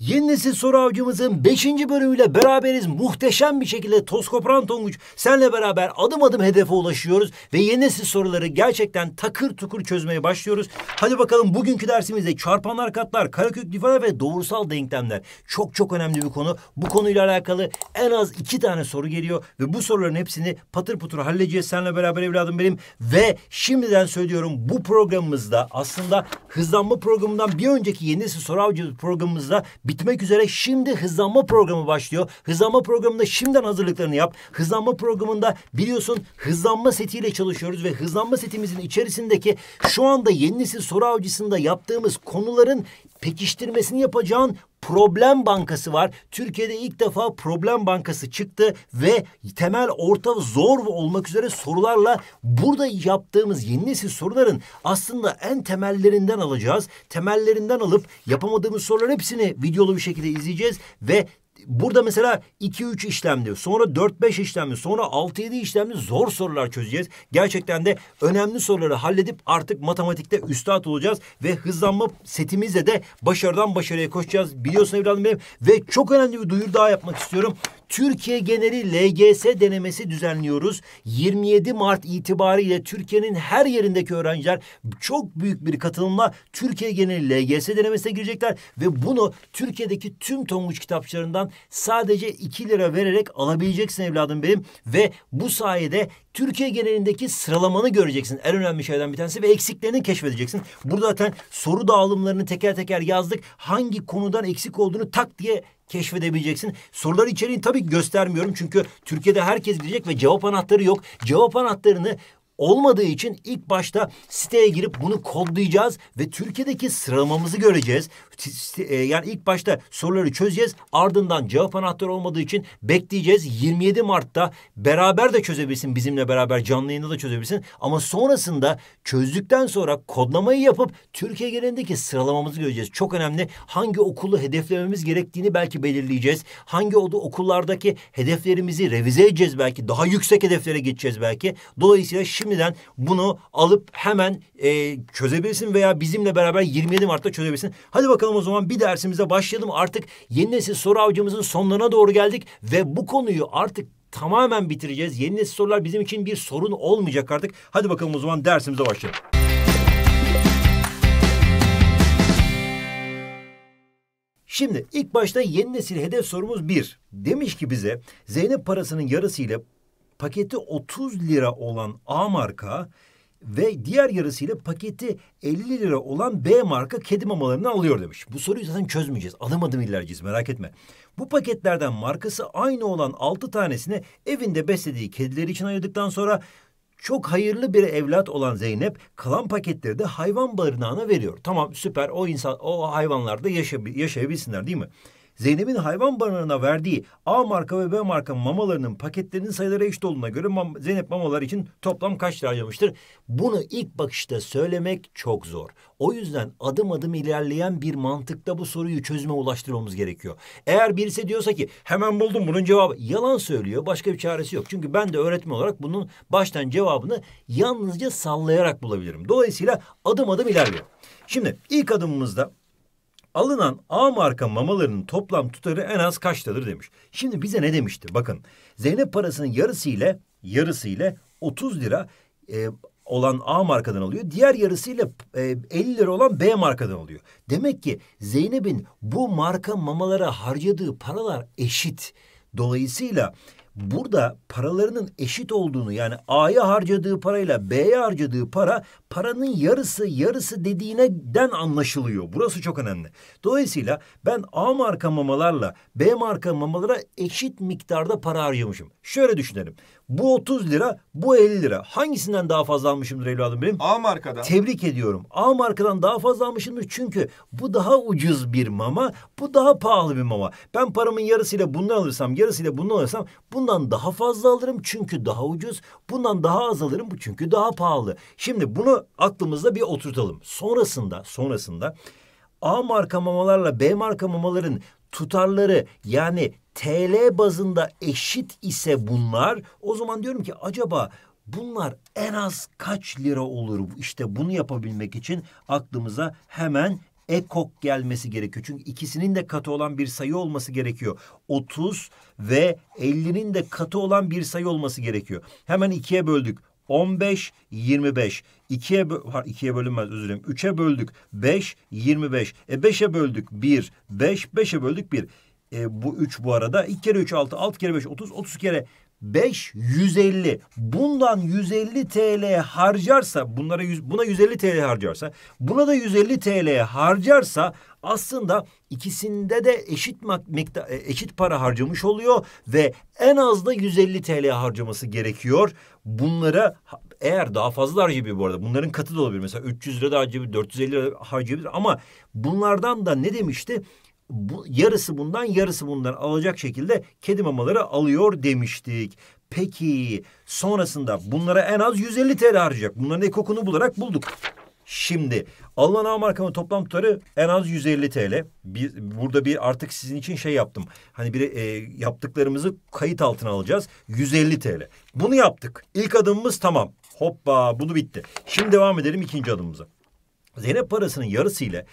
Yeni nesil soru avcımızın 5. bölümüyle beraberiz. Muhteşem bir şekilde Toskopran Tonguç senle beraber adım adım hedefe ulaşıyoruz. Ve yeni nesil soruları gerçekten takır tukur çözmeye başlıyoruz. Hadi bakalım bugünkü dersimizde çarpanlar katlar, karekök ifadeler ve doğrusal denklemler. Çok çok önemli bir konu. Bu konuyla alakalı en az iki tane soru geliyor. Ve bu soruların hepsini patır putur halledeceğiz seninle beraber evladım benim. Ve şimdiden söylüyorum bu programımızda aslında hızlanma programından bir önceki yeni nesil soru avcı programımızda bitmek üzere. Şimdi hızlanma programı başlıyor. Hızlanma programında şimdiden hazırlıklarını yap. Hızlanma programında biliyorsun hızlanma setiyle çalışıyoruz ve hızlanma setimizin içerisindeki şu anda yeni nesil soru avcısında yaptığımız konuların pekiştirmesini yapacağın problem bankası var. Türkiye'de ilk defa problem bankası çıktı ve temel, orta, zor olmak üzere sorularla burada yaptığımız yeni nesil soruların aslında en temellerinden alacağız. Temellerinden alıp yapamadığımız soruların hepsini videolu bir şekilde izleyeceğiz ve Burada mesela 2-3 işlemli, sonra 4-5 işlemli, sonra 6-7 işlemli zor sorular çözeceğiz. Gerçekten de önemli soruları halledip artık matematikte üstad olacağız ve hızlanma setimizle de başarıdan başarıya koşacağız. Biliyorsun evladım benim ve çok önemli bir duyuru daha yapmak istiyorum. Türkiye geneli LGS denemesi düzenliyoruz. 27 Mart itibariyle Türkiye'nin her yerindeki öğrenciler çok büyük bir katılımla Türkiye geneli LGS denemesine girecekler ve bunu Türkiye'deki tüm Tonguç kitapçılarından sadece 2 lira vererek alabileceksin evladım benim ve bu sayede Türkiye genelindeki sıralamanı göreceksin. En önemli şeylerden bir tanesi ve eksiklerini keşfedeceksin. Burada zaten soru dağılımlarını teker teker yazdık. Hangi konudan eksik olduğunu tak diye keşfedebileceksin. Sorular içeriğini tabii göstermiyorum çünkü Türkiye'de herkes gidecek ve cevap anahtarı yok. Cevap anahtarını olmadığı için ilk başta siteye girip bunu kodlayacağız ve Türkiye'deki sıralamamızı göreceğiz. E, yani ilk başta soruları çözeceğiz. Ardından cevap anahtarı olmadığı için bekleyeceğiz. 27 Mart'ta beraber de çözebilsin. Bizimle beraber canlı yayında da çözebilsin. Ama sonrasında çözdükten sonra kodlamayı yapıp Türkiye genelindeki sıralamamızı göreceğiz. Çok önemli. Hangi okulu hedeflememiz gerektiğini belki belirleyeceğiz. Hangi okullardaki hedeflerimizi revize edeceğiz belki. Daha yüksek hedeflere geçeceğiz belki. Dolayısıyla şimdiden bunu alıp hemen e, çözebilirsin veya bizimle beraber 27 Mart'ta çözebilirsin. Hadi bakalım o zaman bir dersimize başlayalım. Artık yeni nesil soru avcımızın sonlarına doğru geldik ve bu konuyu artık tamamen bitireceğiz. Yeni nesil sorular bizim için bir sorun olmayacak artık. Hadi bakalım o zaman dersimize başlayalım. Şimdi ilk başta yeni nesil hedef sorumuz bir. Demiş ki bize Zeynep parasının yarısıyla paketi 30 lira olan A marka ve diğer yarısıyla paketi 50 lira olan B marka kedi mamalarını alıyor demiş. Bu soruyu zaten çözmeyeceğiz. Adım adım ilerleyeceğiz merak etme. Bu paketlerden markası aynı olan 6 tanesini evinde beslediği kedileri için ayırdıktan sonra çok hayırlı bir evlat olan Zeynep kalan paketleri de hayvan barınağına veriyor. Tamam süper o insan o hayvanlar da yaşayabilsinler değil mi? Zeynep'in hayvan barınağına verdiği A marka ve B marka mamalarının paketlerinin sayıları eşit olduğuna göre mam Zeynep mamalar için toplam kaç lira harcamıştır? Bunu ilk bakışta söylemek çok zor. O yüzden adım adım ilerleyen bir mantıkta bu soruyu çözüme ulaştırmamız gerekiyor. Eğer birisi diyorsa ki hemen buldum bunun cevabı yalan söylüyor. Başka bir çaresi yok. Çünkü ben de öğretmen olarak bunun baştan cevabını yalnızca sallayarak bulabilirim. Dolayısıyla adım adım ilerliyor. Şimdi ilk adımımızda Alınan A marka mamalarının toplam tutarı en az kaçtadır demiş. Şimdi bize ne demişti? Bakın Zeynep parasının yarısı ile yarısı ile 30 lira e, olan A markadan alıyor. Diğer yarısıyla e, 50 lira olan B markadan alıyor. Demek ki Zeynep'in bu marka mamalara harcadığı paralar eşit. Dolayısıyla burada paralarının eşit olduğunu yani A'ya harcadığı parayla B'ye harcadığı para paranın yarısı yarısı dediğineden anlaşılıyor. Burası çok önemli. Dolayısıyla ben A marka mamalarla B marka mamalara eşit miktarda para harcamışım. Şöyle düşünelim. Bu 30 lira, bu 50 lira. Hangisinden daha fazla almışımdır evladım benim? A markadan. Tebrik ediyorum. A markadan daha fazla almışımdır çünkü bu daha ucuz bir mama, bu daha pahalı bir mama. Ben paramın yarısıyla bundan alırsam, yarısıyla bundan alırsam bundan daha fazla alırım çünkü daha ucuz. Bundan daha az alırım bu çünkü daha pahalı. Şimdi bunu aklımızda bir oturtalım. Sonrasında, sonrasında A marka mamalarla B marka mamaların tutarları yani TL bazında eşit ise bunlar o zaman diyorum ki acaba bunlar en az kaç lira olur? İşte bunu yapabilmek için aklımıza hemen ekok gelmesi gerekiyor. Çünkü ikisinin de katı olan bir sayı olması gerekiyor. 30 ve 50'nin de katı olan bir sayı olması gerekiyor. Hemen ikiye böldük. 15, 25. 2'ye bö ikiye bölünmez özür dilerim. 3'e böldük. 5, 25. E 5'e böldük 1, 5, 5'e böldük 1. E, bu 3 bu arada. 2 kere 3 6, 6 kere 5 30, 30 kere 5 150. Bundan 150 TL harcarsa bunlara 100, buna 150 TL harcarsa buna da 150 TL harcarsa aslında ikisinde de eşit miktar e, eşit para harcamış oluyor ve en az da 150 TL harcaması gerekiyor. Bunlara eğer daha fazla harcayabilir bu arada. Bunların katı da olabilir. Mesela 300 lira da harcayabilir, 450 lira harcayabilir ama bunlardan da ne demişti? Bu, yarısı bundan yarısı bundan alacak şekilde kedi mamaları alıyor demiştik. Peki sonrasında bunlara en az 150 TL harcayacak. Bunların ekokunu bularak bulduk. Şimdi alınan A markamın toplam tutarı en az 150 TL. Bir, burada bir artık sizin için şey yaptım. Hani bir e, yaptıklarımızı kayıt altına alacağız. 150 TL. Bunu yaptık. İlk adımımız tamam. Hoppa bunu bitti. Şimdi devam edelim ikinci adımımıza. Zeynep parasının yarısı ile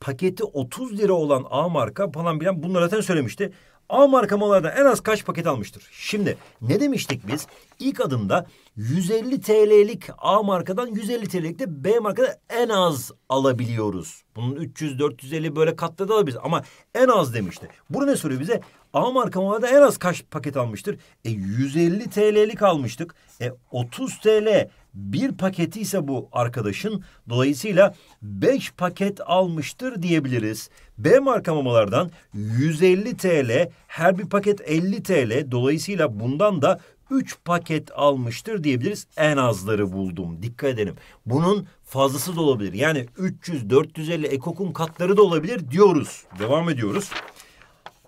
paketi 30 lira olan A marka falan bilen bunları zaten söylemişti. A marka mallardan en az kaç paket almıştır? Şimdi ne demiştik biz? İlk adımda 150 TL'lik A markadan 150 TL'lik de B markada en az alabiliyoruz. Bunun 300 450 böyle katladı alabiliriz ama en az demişti. Bunu ne soruyor bize? A marka mallarda en az kaç paket almıştır? E 150 TL'lik almıştık. E 30 TL bir paketi ise bu arkadaşın dolayısıyla beş paket almıştır diyebiliriz. B marka mamalardan 150 TL her bir paket 50 TL dolayısıyla bundan da 3 paket almıştır diyebiliriz. En azları buldum. Dikkat edelim. Bunun fazlası da olabilir. Yani 300, 450 ekokun katları da olabilir diyoruz. Devam ediyoruz.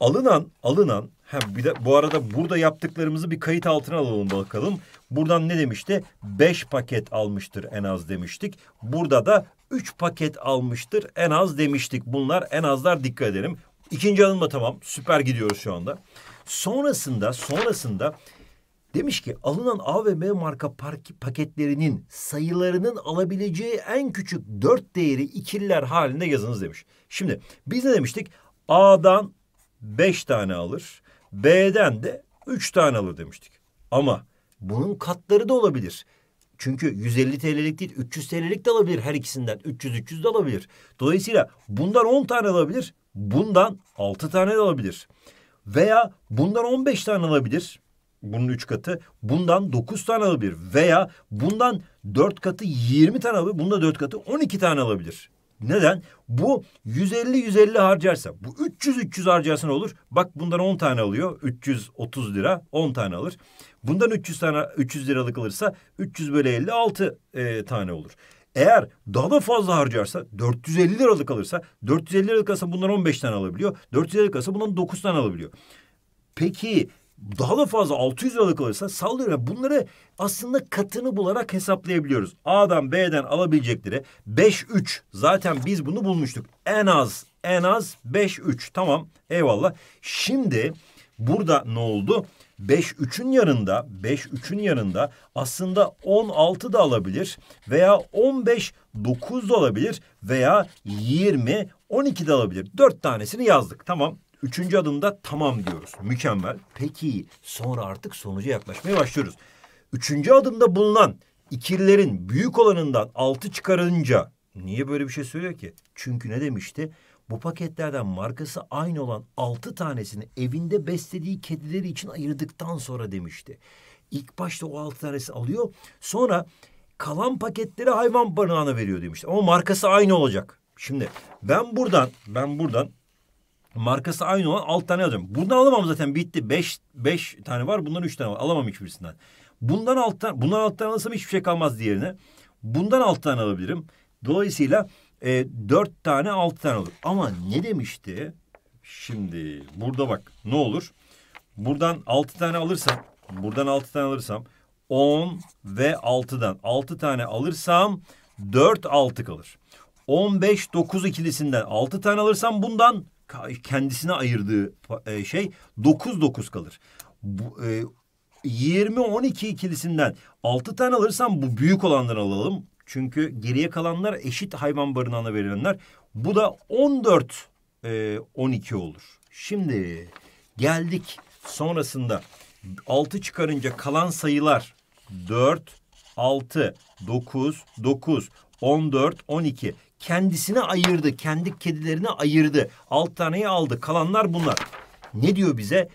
Alınan, alınan Ha, bir de bu arada burada yaptıklarımızı bir kayıt altına alalım bakalım. Buradan ne demişti? Beş paket almıştır en az demiştik. Burada da üç paket almıştır en az demiştik. Bunlar en azlar dikkat edelim. İkinci adımda tamam. Süper gidiyoruz şu anda. Sonrasında sonrasında demiş ki alınan A ve B marka paketlerinin sayılarının alabileceği en küçük dört değeri ikililer halinde yazınız demiş. Şimdi biz ne demiştik? A'dan beş tane alır. B'den de üç tane alır demiştik. Ama bunun katları da olabilir. Çünkü 150 TL'lik değil 300 TL'lik de alabilir her ikisinden. 300-300 de alabilir. Dolayısıyla bundan 10 tane alabilir. Bundan 6 tane de alabilir. Veya bundan 15 tane alabilir. Bunun 3 katı. Bundan 9 tane alabilir. Veya bundan 4 katı 20 tane alabilir. Bunda 4 katı 12 tane alabilir. Neden? Bu 150-150 harcarsa, bu 300-300 harcarsa ne olur? Bak bundan 10 tane alıyor, 330 lira 10 tane alır. Bundan 300 tane 300 liralık alırsa 300 bölü 50 6 e, tane olur. Eğer daha da fazla harcarsa 450 liralık alırsa 450 liralık alırsa bundan 15 tane alabiliyor. 450 liralık alırsa bundan 9 tane alabiliyor. Peki daha da fazla 600 liralık alırsa sallıyorum. Bunları aslında katını bularak hesaplayabiliyoruz. A'dan B'den alabilecekleri 5 3. Zaten biz bunu bulmuştuk. En az en az 5 3. Tamam. Eyvallah. Şimdi burada ne oldu? 5 3'ün yanında 5 3'ün yanında aslında 16 da alabilir veya 15 9 da alabilir veya 20 12 de alabilir. Dört tanesini yazdık. Tamam. Üçüncü adımda tamam diyoruz. Mükemmel. Peki sonra artık sonuca yaklaşmaya başlıyoruz. Üçüncü adımda bulunan ikililerin büyük olanından altı çıkarınca niye böyle bir şey söylüyor ki? Çünkü ne demişti? Bu paketlerden markası aynı olan altı tanesini evinde beslediği kedileri için ayırdıktan sonra demişti. İlk başta o altı tanesi alıyor. Sonra kalan paketleri hayvan barınağına veriyor demişti. Ama markası aynı olacak. Şimdi ben buradan ben buradan markası aynı olan alt tane alacağım. Bundan alamam zaten bitti. Beş, beş tane var. Bundan üç tane var. Alamam hiçbirisinden. Bundan alt tane, bundan alt tane alırsam hiçbir şey kalmaz diğerine. Bundan alt tane alabilirim. Dolayısıyla e, dört tane altı tane olur. Ama ne demişti? Şimdi burada bak ne olur? Buradan altı tane alırsam, buradan altı tane alırsam on ve altıdan altı tane alırsam dört altı kalır. On beş dokuz ikilisinden altı tane alırsam bundan kendisine ayırdığı e, şey 9-9 kalır. Bu, e, 20-12 ikilisinden 6 tane alırsam bu büyük olanları alalım. Çünkü geriye kalanlar eşit hayvan barınağına verilenler. Bu da 14 e, 12 olur. Şimdi geldik sonrasında 6 çıkarınca kalan sayılar 4, 6, 9, 9, 14, 12. Kendisine ayırdı, kendi kedilerine ayırdı. 6 taneyi aldı. Kalanlar bunlar. Ne diyor bize?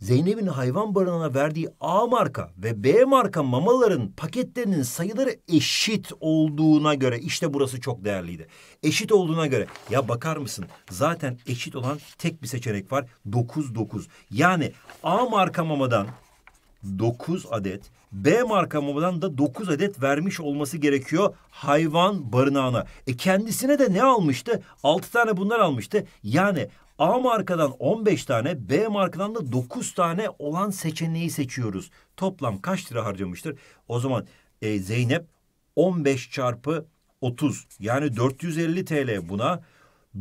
Zeynep'in hayvan barınağına verdiği A marka ve B marka mamaların paketlerinin sayıları eşit olduğuna göre işte burası çok değerliydi. Eşit olduğuna göre ya bakar mısın zaten eşit olan tek bir seçenek var 9 9. Yani A marka mamadan 9 adet, B marka da 9 adet vermiş olması gerekiyor hayvan barınağına. E kendisine de ne almıştı? 6 tane bunlar almıştı. Yani A markadan 15 tane, B markadan da 9 tane olan seçeneği seçiyoruz. Toplam kaç lira harcamıştır? O zaman e, Zeynep 15 çarpı 30 yani 450 TL buna.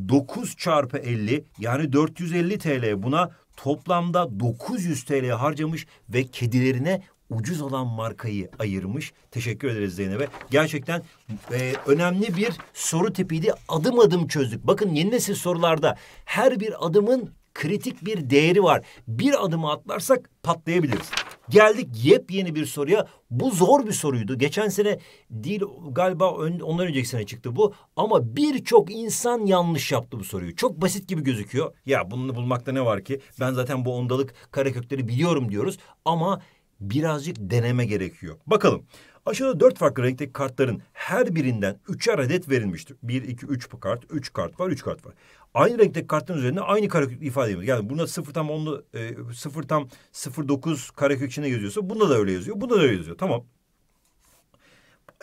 9 çarpı 50 yani 450 TL buna toplamda 900 TL harcamış ve kedilerine ucuz olan markayı ayırmış. Teşekkür ederiz Zeynep'e. Gerçekten e, önemli bir soru tipiydi. Adım adım çözdük. Bakın yeni nesil sorularda her bir adımın kritik bir değeri var. Bir adımı atlarsak patlayabiliriz. Geldik yepyeni bir soruya. Bu zor bir soruydu. Geçen sene değil galiba ön, ondan önceki sene çıktı bu. Ama birçok insan yanlış yaptı bu soruyu. Çok basit gibi gözüküyor. Ya bunu bulmakta ne var ki? Ben zaten bu ondalık karekökleri biliyorum diyoruz. Ama birazcık deneme gerekiyor. Bakalım. Aşağıda dört farklı renkteki kartların her birinden üçer adet verilmiştir. Bir, iki, üç kart, üç kart var, üç kart var. Aynı renkteki kartların üzerinde aynı karekök ifade ediyoruz. Yani bunda sıfır tam onlu, e, sıfır tam sıfır dokuz karekök içinde yazıyorsa bunda da öyle yazıyor. Bunda da öyle yazıyor. Tamam.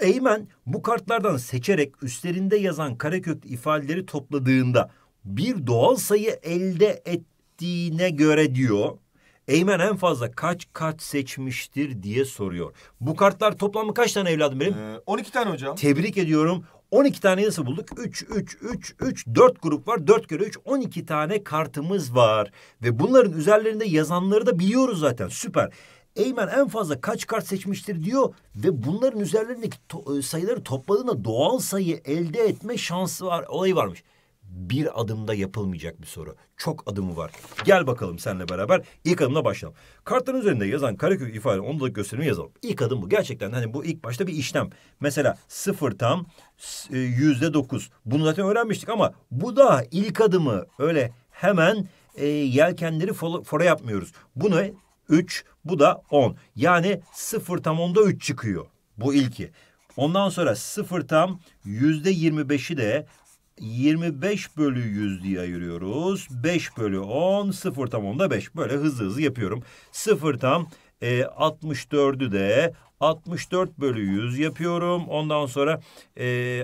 Eymen bu kartlardan seçerek üstlerinde yazan karekök ifadeleri topladığında bir doğal sayı elde ettiğine göre diyor Eymen en fazla kaç kart seçmiştir diye soruyor. Bu kartlar toplamı kaç tane evladım benim? Ee, 12 tane hocam. Tebrik ediyorum. 12 tane nasıl bulduk? 3, 3, 3, 3, 4 grup var. 4 kere 3, 12 tane kartımız var. Ve bunların üzerlerinde yazanları da biliyoruz zaten. Süper. Eymen en fazla kaç kart seçmiştir diyor ve bunların üzerlerindeki to- sayıları topladığında doğal sayı elde etme şansı var, olayı varmış bir adımda yapılmayacak bir soru. Çok adımı var. Gel bakalım seninle beraber ilk adımla başlayalım. Kartların üzerinde yazan karekök ifade onu da gösterimi yazalım. İlk adım bu. Gerçekten hani bu ilk başta bir işlem. Mesela sıfır tam e, yüzde dokuz. Bunu zaten öğrenmiştik ama bu da ilk adımı öyle hemen e, yelkenleri fora, fora yapmıyoruz. Bunu üç, bu da on. Yani sıfır tam onda üç çıkıyor. Bu ilki. Ondan sonra sıfır tam yüzde yirmi beşi de 25 bölü 100 diye ayırıyoruz. 5 bölü 10, 0 tam 10'da 5. Böyle hızlı hızlı yapıyorum. 0 tam e, 64'ü de 64 bölü 100 yapıyorum. Ondan sonra e,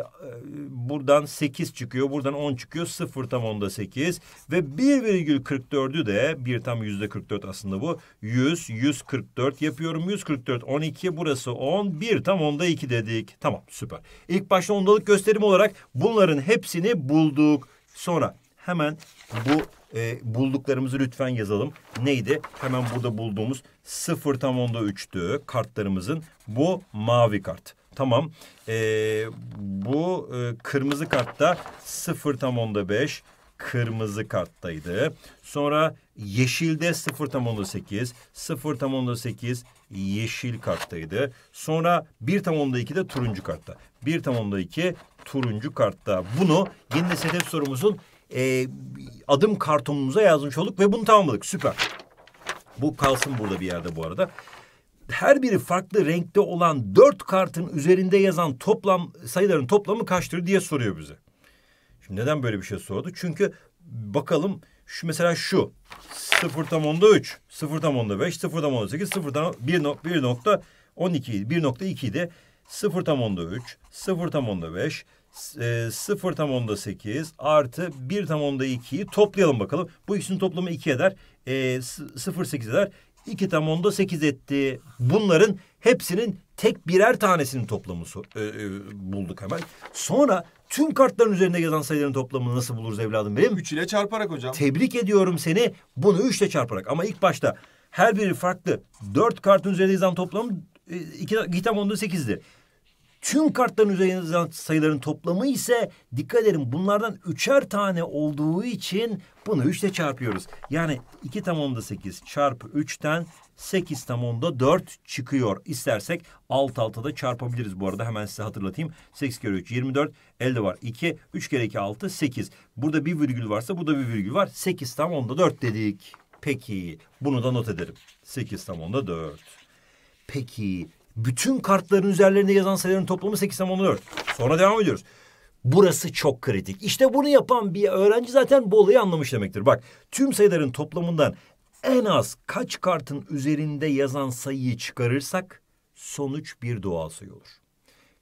buradan 8 çıkıyor. Buradan 10 çıkıyor. 0 tam onda 8. Ve 1,44'ü de bir tam yüzde 44 aslında bu. 100, 144 yapıyorum. 144, 12. Burası 10. Bir tam onda 2 dedik. Tamam süper. İlk başta ondalık gösterim olarak bunların hepsini bulduk. Sonra hemen bu e, bulduklarımızı lütfen yazalım. Neydi? Hemen burada bulduğumuz sıfır tam onda üçtü kartlarımızın. Bu mavi kart. Tamam. E, bu e, kırmızı kartta sıfır tam onda beş kırmızı karttaydı. Sonra yeşilde sıfır tam onda sekiz, sıfır tam onda sekiz yeşil karttaydı. Sonra bir tam onda iki de turuncu kartta. Bir tam onda iki turuncu kartta. Bunu yeni hedef sorumuzun e, adım kartonumuza yazmış olduk ve bunu tamamladık. Süper. Bu kalsın burada bir yerde bu arada. Her biri farklı renkte olan dört kartın üzerinde yazan toplam sayıların toplamı kaçtır diye soruyor bize. Şimdi neden böyle bir şey sordu? Çünkü bakalım şu mesela şu. Sıfır tam onda üç, sıfır tam onda beş, sıfır tam onda sekiz, sıfır tam bir, nok bir nokta on iki, bir nokta iki de sıfır tam onda üç, sıfır tam onda beş, e, 0 tam onda 8 artı 1 tam onda 2'yi toplayalım bakalım. Bu ikisinin toplamı 2 eder. E, 0 8 eder. 2 tam onda 8 etti. Bunların hepsinin tek birer tanesinin toplamı e, e, bulduk hemen. Sonra tüm kartların üzerinde yazan sayıların toplamını nasıl buluruz evladım benim? 3 ile çarparak hocam. Tebrik ediyorum seni. Bunu 3 ile çarparak ama ilk başta her biri farklı. 4 kartın üzerinde yazan toplamı 2 e, tam onda 8'di Tüm kartların üzerinde yazan sayıların toplamı ise dikkat edin bunlardan üçer tane olduğu için bunu üçle çarpıyoruz. Yani iki tam onda sekiz çarpı üçten sekiz tam onda dört çıkıyor. İstersek alt alta da çarpabiliriz bu arada hemen size hatırlatayım. Sekiz kere üç yirmi dört elde var iki üç kere iki altı sekiz. Burada bir virgül varsa burada bir virgül var. Sekiz tam onda dört dedik. Peki bunu da not ederim. Sekiz tam onda dört. Peki bütün kartların üzerlerinde yazan sayıların toplamı 8 tam 14. Sonra devam ediyoruz. Burası çok kritik. İşte bunu yapan bir öğrenci zaten bu olayı anlamış demektir. Bak tüm sayıların toplamından en az kaç kartın üzerinde yazan sayıyı çıkarırsak sonuç bir doğal sayı olur.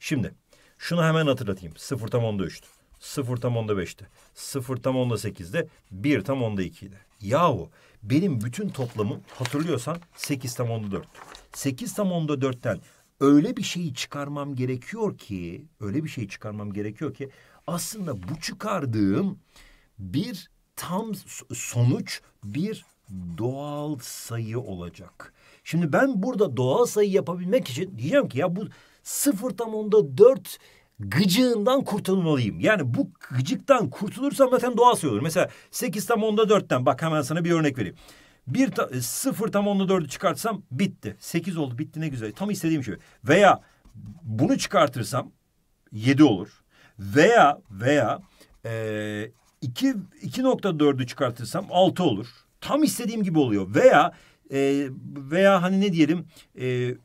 Şimdi şunu hemen hatırlatayım. 0 tam onda 3'tü. 0 tam onda 5'ti. 0 tam onda 8'de. 1 tam onda 2'ydi. Yahu benim bütün toplamım hatırlıyorsan 8 tam onda 4'tü. 8 tam onda 4'ten öyle bir şeyi çıkarmam gerekiyor ki, öyle bir şey çıkarmam gerekiyor ki aslında bu çıkardığım bir tam sonuç bir doğal sayı olacak. Şimdi ben burada doğal sayı yapabilmek için diyeceğim ki ya bu sıfır tam onda dört gıcığından kurtulmalıyım. Yani bu gıcıktan kurtulursam zaten doğal sayı olur. Mesela sekiz tam onda dörtten bak hemen sana bir örnek vereyim. Bir ta, e, sıfır tam onda dördü çıkartsam bitti. Sekiz oldu bitti ne güzel. Tam istediğim şey. Veya bunu çıkartırsam yedi olur. Veya veya e, iki, iki nokta dördü çıkartırsam altı olur. Tam istediğim gibi oluyor. Veya e, veya hani ne diyelim e,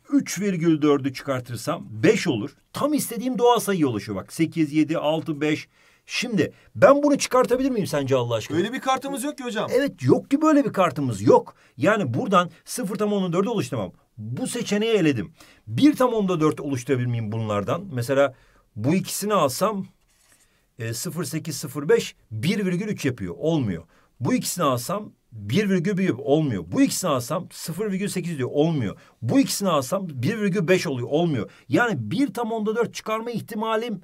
3,4'ü çıkartırsam beş olur. Tam istediğim doğal sayı ulaşıyor bak. Sekiz, yedi, altı, beş. Şimdi ben bunu çıkartabilir miyim sence Allah aşkına? Öyle bir kartımız yok ki hocam. Evet yok ki böyle bir kartımız yok. Yani buradan 0 tam 10'un 4'ü oluşturamam. Bu seçeneği eledim. 1 tam 10'da 4 oluşturabilir miyim bunlardan? Mesela bu ikisini alsam e, 0,805 1,3 yapıyor. Olmuyor. Bu ikisini alsam 1,1 olmuyor. Bu ikisini alsam 0,8 diyor olmuyor. Bu ikisini alsam 1,5 oluyor olmuyor. Yani 1 tam onda 4 çıkarma ihtimalim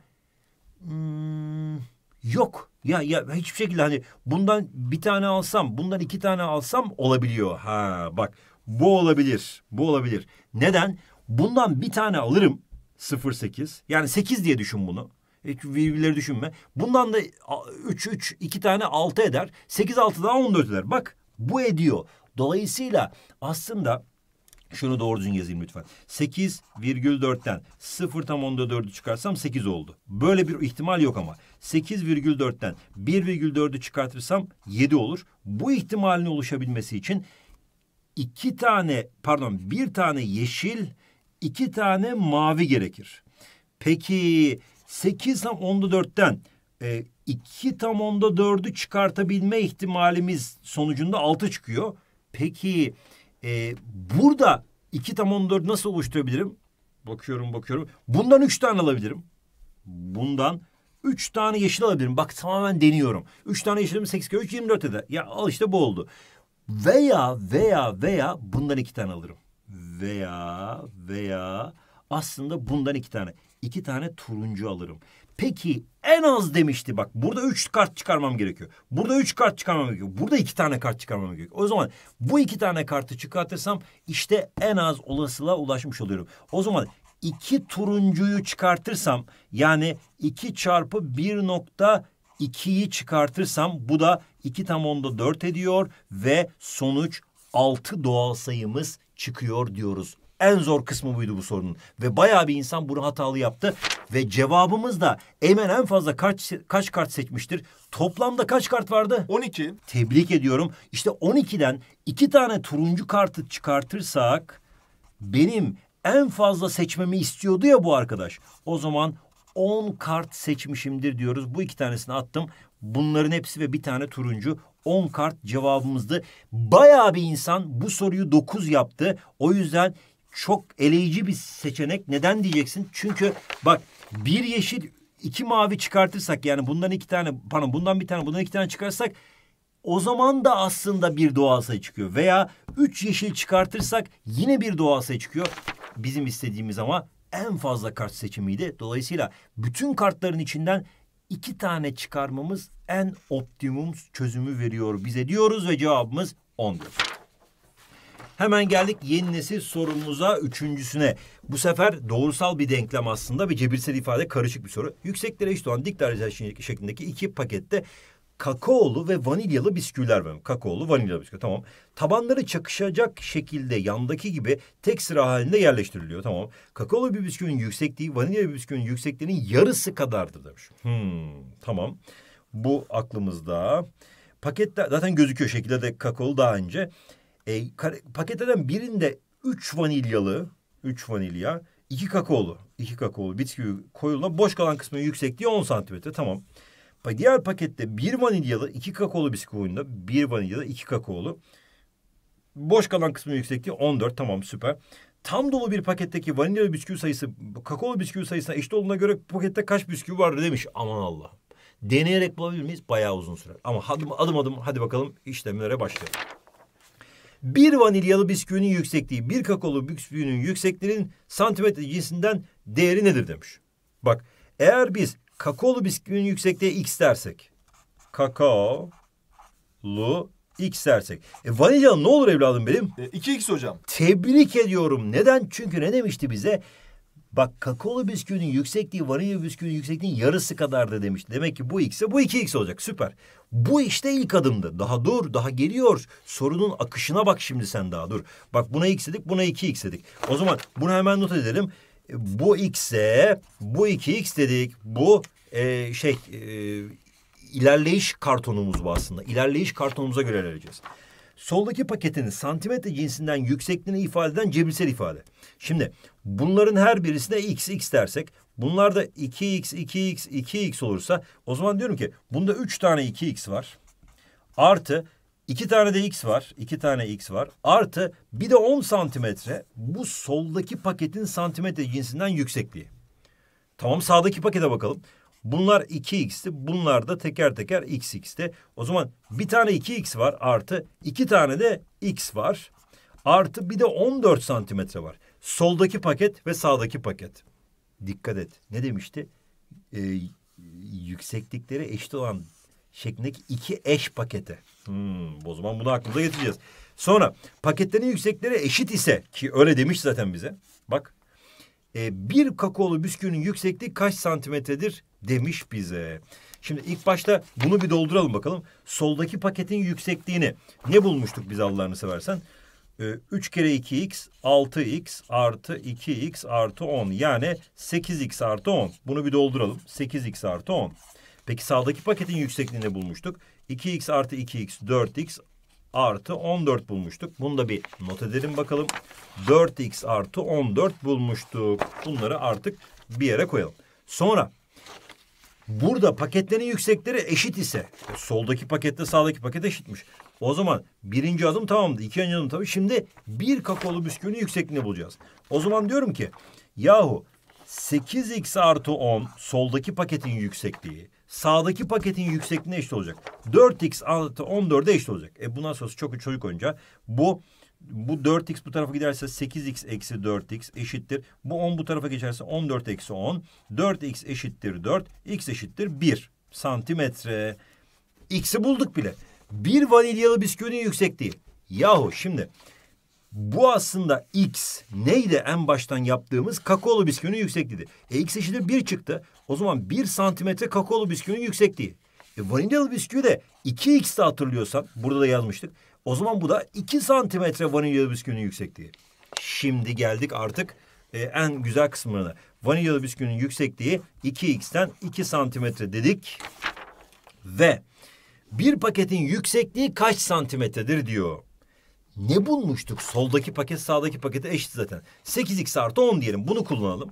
hmm, yok. Ya ya hiçbir şekilde hani bundan bir tane alsam, bundan iki tane alsam olabiliyor. Ha bak bu olabilir. Bu olabilir. Neden? Bundan bir tane alırım 0.8. Yani 8 diye düşün bunu. Hiç virgülleri düşünme. Bundan da 3 3 iki tane 6 eder. 8 6 daha 14 eder. Bak bu ediyor. Dolayısıyla aslında şunu doğru düzgün yazayım lütfen. 8,4'ten 0 tam onda 4'ü çıkarsam 8 oldu. Böyle bir ihtimal yok ama. 8,4'ten 1,4'ü çıkartırsam 7 olur. Bu ihtimalin oluşabilmesi için iki tane pardon bir tane yeşil iki tane mavi gerekir. Peki 8 tam onda 4'ten e, 2 tam onda 4'ü çıkartabilme ihtimalimiz sonucunda 6 çıkıyor. Peki e, burada iki tam on dört nasıl oluşturabilirim? Bakıyorum bakıyorum. Bundan üç tane alabilirim. Bundan üç tane yeşil alabilirim. Bak tamamen deniyorum. Üç tane yeşilim sekiz kere üç yirmi dört eder. Ya al işte bu oldu. Veya veya veya bundan iki tane alırım. Veya veya aslında bundan iki tane. iki tane turuncu alırım. Peki en az demişti bak burada üç kart çıkarmam gerekiyor. Burada üç kart çıkarmam gerekiyor. Burada iki tane kart çıkarmam gerekiyor. O zaman bu iki tane kartı çıkartırsam işte en az olasılığa ulaşmış oluyorum. O zaman iki turuncuyu çıkartırsam yani iki çarpı bir nokta 2'yi çıkartırsam bu da iki tam onda dört ediyor ve sonuç altı doğal sayımız çıkıyor diyoruz. En zor kısmı buydu bu sorunun. Ve bayağı bir insan bunu hatalı yaptı. Ve cevabımız da Eymen en fazla kaç, kaç kart seçmiştir? Toplamda kaç kart vardı? 12. Tebrik ediyorum. İşte 12'den iki tane turuncu kartı çıkartırsak benim en fazla seçmemi istiyordu ya bu arkadaş. O zaman 10 kart seçmişimdir diyoruz. Bu iki tanesini attım. Bunların hepsi ve bir tane turuncu. 10 kart cevabımızdı. Bayağı bir insan bu soruyu 9 yaptı. O yüzden çok eleyici bir seçenek. Neden diyeceksin? Çünkü bak bir yeşil iki mavi çıkartırsak yani bundan iki tane pardon bundan bir tane bundan iki tane çıkarsak o zaman da aslında bir doğal sayı çıkıyor. Veya üç yeşil çıkartırsak yine bir doğal sayı çıkıyor. Bizim istediğimiz ama en fazla kart seçimiydi. Dolayısıyla bütün kartların içinden iki tane çıkarmamız en optimum çözümü veriyor bize diyoruz ve cevabımız 10 diyor. Hemen geldik yeni nesil sorumuza üçüncüsüne. Bu sefer doğrusal bir denklem aslında ve cebirsel ifade karışık bir soru. Yükseklere eşit olan dik derece şeklindeki iki pakette kakaolu ve vanilyalı bisküviler var. Kakaolu, vanilyalı bisküvi. Tamam. Tabanları çakışacak şekilde yandaki gibi tek sıra halinde yerleştiriliyor. Tamam. Kakaolu bir bisküvinin yüksekliği vanilyalı bir bisküvinin yüksekliğinin yarısı kadardır demiş. Hmm, tamam. Bu aklımızda. Pakette zaten gözüküyor şekilde de kakaolu daha önce. E, paketlerden birinde üç vanilyalı, üç vanilya, iki kakaolu, iki kakaolu bisküvi koyulma. Boş kalan kısmının yüksekliği 10 santimetre. Tamam. Diğer pakette bir vanilyalı, iki kakaolu bisküvi oyunda. Bir vanilyalı, iki kakaolu. Boş kalan kısmının yüksekliği 14. Tamam süper. Tam dolu bir paketteki vanilyalı bisküvi sayısı kakaolu bisküvi sayısına eşit olduğuna göre pakette kaç bisküvi var demiş. Aman Allah. Deneyerek bulabilir miyiz? Bayağı uzun sürer. Ama adım adım, adım hadi bakalım işlemlere başlayalım. Bir vanilyalı bisküvinin yüksekliği, bir kakaolu bisküvinin yüksekliğinin santimetre cinsinden değeri nedir demiş. Bak eğer biz kakaolu bisküvinin yüksekliği x dersek. Kakaolu x dersek. E vanilya ne olur evladım benim? E, 2x hocam. Tebrik ediyorum. Neden? Çünkü ne demişti bize? Bak kakaolu bisküvinin yüksekliği vanilya bisküvinin yüksekliğinin yarısı kadardı demişti. Demek ki bu x'e bu 2x olacak. Süper. Bu işte ilk adımdı. Daha dur, daha geliyor. Sorunun akışına bak şimdi sen daha dur. Bak buna x dedik, buna 2x dedik. O zaman bunu hemen not edelim. E, bu x'e bu 2x dedik. Bu e, şey e, ilerleyiş kartonumuz bu aslında. İlerleyiş kartonumuza göre ilerleyeceğiz. Soldaki paketin santimetre cinsinden yüksekliğini ifade eden cebirsel ifade. Şimdi bunların her birisine x, x dersek bunlar da 2x, 2x, 2x olursa o zaman diyorum ki bunda 3 tane 2x var. Artı iki tane de x var. iki tane x var. Artı bir de 10 santimetre bu soldaki paketin santimetre cinsinden yüksekliği. Tamam sağdaki pakete bakalım. Bunlar 2x'ti. Bunlar da teker teker xx'ti. O zaman bir tane 2x var artı iki tane de x var. Artı bir de 14 santimetre var. Soldaki paket ve sağdaki paket. Dikkat et. Ne demişti? Ee, yükseklikleri eşit olan şeklindeki iki eş pakete. Hmm, o zaman bunu aklımıza getireceğiz. Sonra paketlerin yüksekleri eşit ise ki öyle demiş zaten bize. Bak e, bir kakaolu bisküvinin yüksekliği kaç santimetredir demiş bize. Şimdi ilk başta bunu bir dolduralım bakalım. Soldaki paketin yüksekliğini ne bulmuştuk biz Allah'ını seversen? E, 3 kere 2x 6x artı 2x artı 10 yani 8x artı 10. Bunu bir dolduralım. 8x artı 10. Peki sağdaki paketin yüksekliğini bulmuştuk. 2x artı 2x 4x artı 14 bulmuştuk. Bunu da bir not edelim bakalım. 4x artı 14 bulmuştuk. Bunları artık bir yere koyalım. Sonra burada paketlerin yüksekleri eşit ise soldaki pakette sağdaki paket eşitmiş. O zaman birinci adım tamamdı. İkinci adım tabii. Şimdi bir kakaolu bisküvinin yüksekliğini bulacağız. O zaman diyorum ki yahu 8x artı 10 soldaki paketin yüksekliği sağdaki paketin yüksekliğine eşit olacak. 4x artı 14'e eşit olacak. E bundan sonrası çok çocuk oyuncağı. Bu bu 4x bu tarafa giderse 8x eksi 4x eşittir. Bu 10 bu tarafa geçerse 14 eksi 10. 4x eşittir 4. x eşittir 1 santimetre. X'i bulduk bile. Bir vanilyalı bisküvinin yüksekliği. Yahu şimdi bu aslında x neydi en baştan yaptığımız kakaolu bisküvinin yüksekliği. E x eşittir 1 çıktı. O zaman 1 santimetre kakaolu bisküvinin yüksekliği. E, vanilyalı bisküvi de 2x'te hatırlıyorsan burada da yazmıştık. O zaman bu da 2 santimetre vanilyalı bisküvinin yüksekliği. Şimdi geldik artık e, en güzel kısmına. Vanilyalı bisküvinin yüksekliği 2x'ten 2 santimetre dedik. Ve bir paketin yüksekliği kaç santimetredir diyor. Ne bulmuştuk? Soldaki paket sağdaki pakete eşit zaten. 8x artı 10 diyelim. Bunu kullanalım.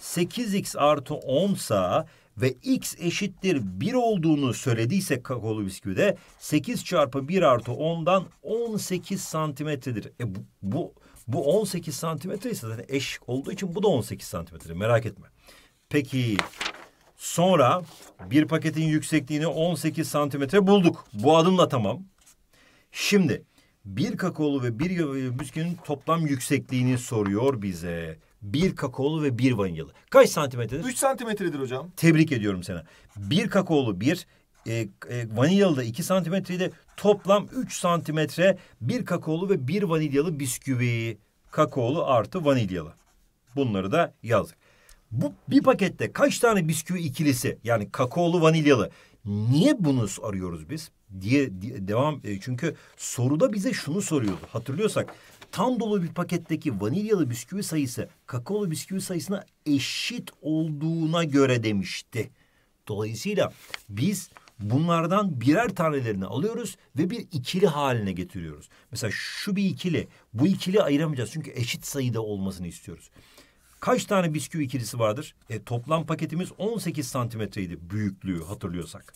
8x artı 10 sa ve x eşittir 1 olduğunu söylediyse kakaolu bisküvide 8 çarpı 1 artı 10'dan 18 santimetredir. E bu, bu, bu 18 santimetre ise zaten eş olduğu için bu da 18 santimetre merak etme. Peki sonra bir paketin yüksekliğini 18 santimetre bulduk. Bu adımla tamam. Şimdi bir kakaolu ve bir bisküvinin toplam yüksekliğini soruyor bize. Bir kakaolu ve bir vanilyalı. Kaç santimetredir? Üç santimetredir hocam. Tebrik ediyorum sana. Bir kakaolu bir, e, e, vanilyalı da 2 santimetreydi. Toplam 3 santimetre bir kakaolu ve bir vanilyalı bisküvi. Kakaolu artı vanilyalı. Bunları da yazdık. Bu bir pakette kaç tane bisküvi ikilisi yani kakaolu vanilyalı niye bunu arıyoruz biz diye, diye devam e, çünkü soruda bize şunu soruyordu hatırlıyorsak tam dolu bir paketteki vanilyalı bisküvi sayısı kakaolu bisküvi sayısına eşit olduğuna göre demişti. Dolayısıyla biz bunlardan birer tanelerini alıyoruz ve bir ikili haline getiriyoruz. Mesela şu bir ikili, bu ikili ayıramayacağız çünkü eşit sayıda olmasını istiyoruz. Kaç tane bisküvi ikilisi vardır? E, toplam paketimiz 18 santimetreydi büyüklüğü hatırlıyorsak.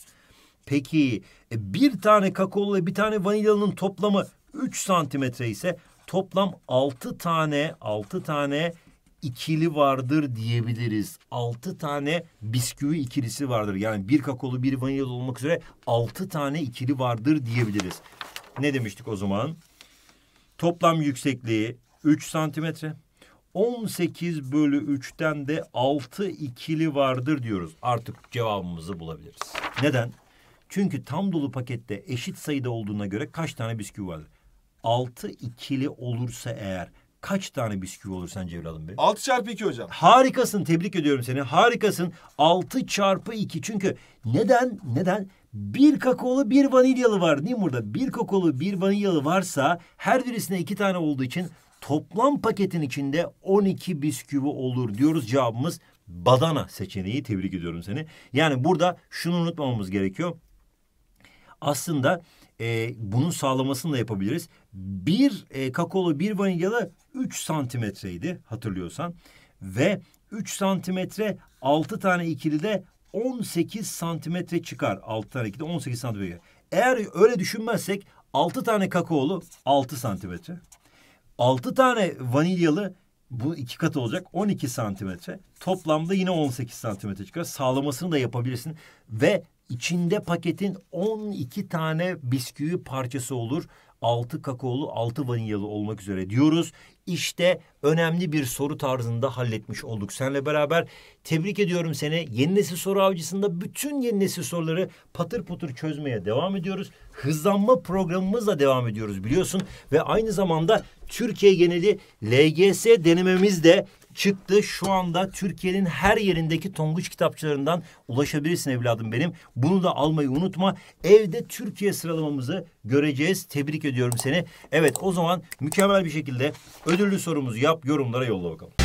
Peki e, bir tane kakaolu ve bir tane vanilyalının toplamı 3 santimetre ise toplam 6 tane 6 tane ikili vardır diyebiliriz. 6 tane bisküvi ikilisi vardır. Yani bir kakaolu bir vanilyalı olmak üzere 6 tane ikili vardır diyebiliriz. Ne demiştik o zaman? Toplam yüksekliği 3 santimetre. 18 bölü 3'ten de 6 ikili vardır diyoruz. Artık cevabımızı bulabiliriz. Neden? Çünkü tam dolu pakette eşit sayıda olduğuna göre kaç tane bisküvi vardır? 6 ikili olursa eğer kaç tane bisküvi olur sence evladım benim? 6 çarpı 2 hocam. Harikasın tebrik ediyorum seni. Harikasın. 6 çarpı 2 çünkü neden neden? Bir kakaolu bir vanilyalı var değil mi burada? Bir kakaolu bir vanilyalı varsa her birisine iki tane olduğu için toplam paketin içinde 12 bisküvi olur diyoruz. Cevabımız badana seçeneği. Tebrik ediyorum seni. Yani burada şunu unutmamamız gerekiyor. Aslında e, bunun sağlamasını da yapabiliriz. Bir e, kakaolu bir vanilyalı 3 santimetreydi hatırlıyorsan. Ve 3 santimetre 6 tane ikili de 18 santimetre çıkar. 6 tane ikili de 18 santimetre. Eğer öyle düşünmezsek 6 tane kakaolu 6 santimetre. 6 tane vanilyalı bu iki katı olacak 12 santimetre. Toplamda yine 18 santimetre çıkar. Sağlamasını da yapabilirsin. Ve içinde paketin 12 tane bisküvi parçası olur. 6 kakaolu, 6 vanilyalı olmak üzere diyoruz. İşte önemli bir soru tarzında halletmiş olduk seninle beraber. Tebrik ediyorum seni. Yeni nesil soru avcısında bütün yeni nesil soruları patır putur çözmeye devam ediyoruz. Hızlanma programımızla devam ediyoruz biliyorsun. Ve aynı zamanda Türkiye geneli LGS denememiz de çıktı. Şu anda Türkiye'nin her yerindeki Tonguç kitapçılarından ulaşabilirsin evladım benim. Bunu da almayı unutma. Evde Türkiye sıralamamızı göreceğiz. Tebrik ediyorum seni. Evet o zaman mükemmel bir şekilde ödüllü sorumuzu yap yorumlara yolla bakalım.